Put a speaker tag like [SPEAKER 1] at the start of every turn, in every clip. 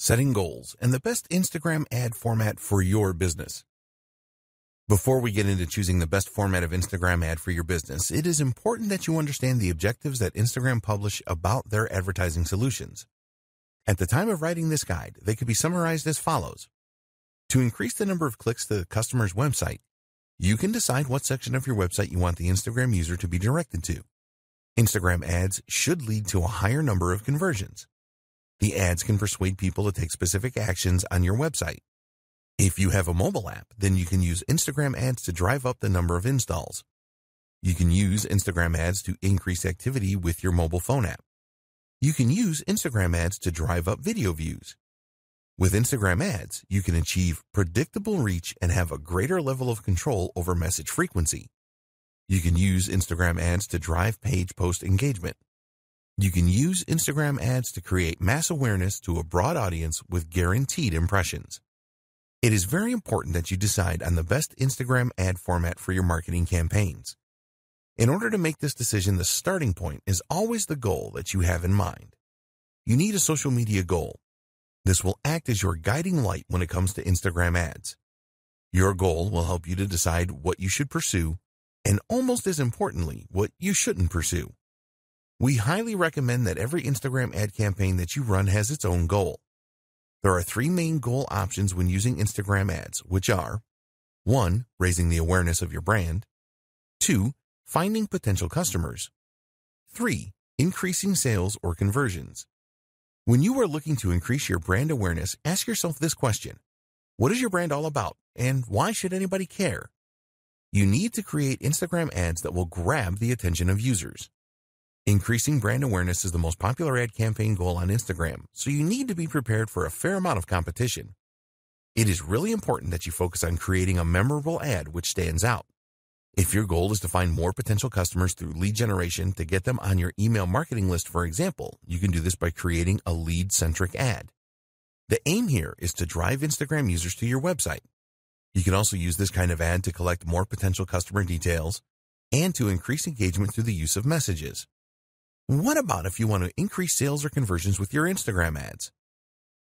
[SPEAKER 1] setting goals, and the best Instagram ad format for your business. Before we get into choosing the best format of Instagram ad for your business, it is important that you understand the objectives that Instagram publish about their advertising solutions. At the time of writing this guide, they could be summarized as follows. To increase the number of clicks to the customer's website, you can decide what section of your website you want the Instagram user to be directed to. Instagram ads should lead to a higher number of conversions. The ads can persuade people to take specific actions on your website. If you have a mobile app, then you can use Instagram ads to drive up the number of installs. You can use Instagram ads to increase activity with your mobile phone app. You can use Instagram ads to drive up video views. With Instagram ads, you can achieve predictable reach and have a greater level of control over message frequency. You can use Instagram ads to drive page post engagement. You can use Instagram ads to create mass awareness to a broad audience with guaranteed impressions. It is very important that you decide on the best Instagram ad format for your marketing campaigns. In order to make this decision, the starting point is always the goal that you have in mind. You need a social media goal. This will act as your guiding light when it comes to Instagram ads. Your goal will help you to decide what you should pursue and almost as importantly, what you shouldn't pursue. We highly recommend that every Instagram ad campaign that you run has its own goal. There are three main goal options when using Instagram ads, which are 1. Raising the awareness of your brand. 2. Finding potential customers. 3. Increasing sales or conversions. When you are looking to increase your brand awareness, ask yourself this question. What is your brand all about, and why should anybody care? You need to create Instagram ads that will grab the attention of users. Increasing brand awareness is the most popular ad campaign goal on Instagram, so you need to be prepared for a fair amount of competition. It is really important that you focus on creating a memorable ad which stands out. If your goal is to find more potential customers through lead generation to get them on your email marketing list, for example, you can do this by creating a lead centric ad. The aim here is to drive Instagram users to your website. You can also use this kind of ad to collect more potential customer details and to increase engagement through the use of messages. What about if you want to increase sales or conversions with your Instagram ads?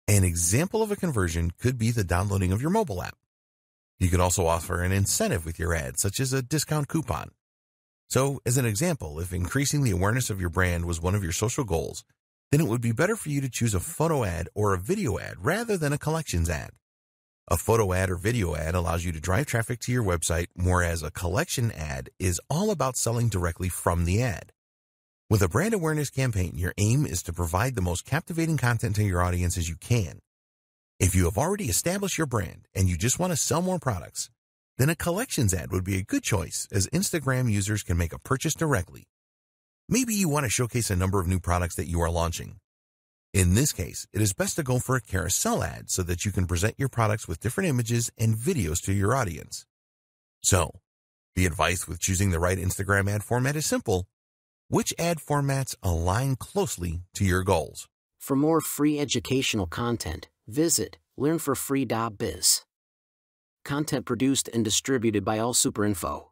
[SPEAKER 1] An example of a conversion could be the downloading of your mobile app. You could also offer an incentive with your ad, such as a discount coupon. So, as an example, if increasing the awareness of your brand was one of your social goals, then it would be better for you to choose a photo ad or a video ad rather than a collections ad. A photo ad or video ad allows you to drive traffic to your website, whereas a collection ad is all about selling directly from the ad. With a brand awareness campaign, your aim is to provide the most captivating content to your audience as you can. If you have already established your brand and you just want to sell more products, then a collections ad would be a good choice as Instagram users can make a purchase directly. Maybe you want to showcase a number of new products that you are launching. In this case, it is best to go for a carousel ad so that you can present your products with different images and videos to your audience. So, the advice with choosing the right Instagram ad format is simple. Which ad formats align closely to your goals?
[SPEAKER 2] For more free educational content, visit learnforfree.biz. Content produced and distributed by AllSuperInfo.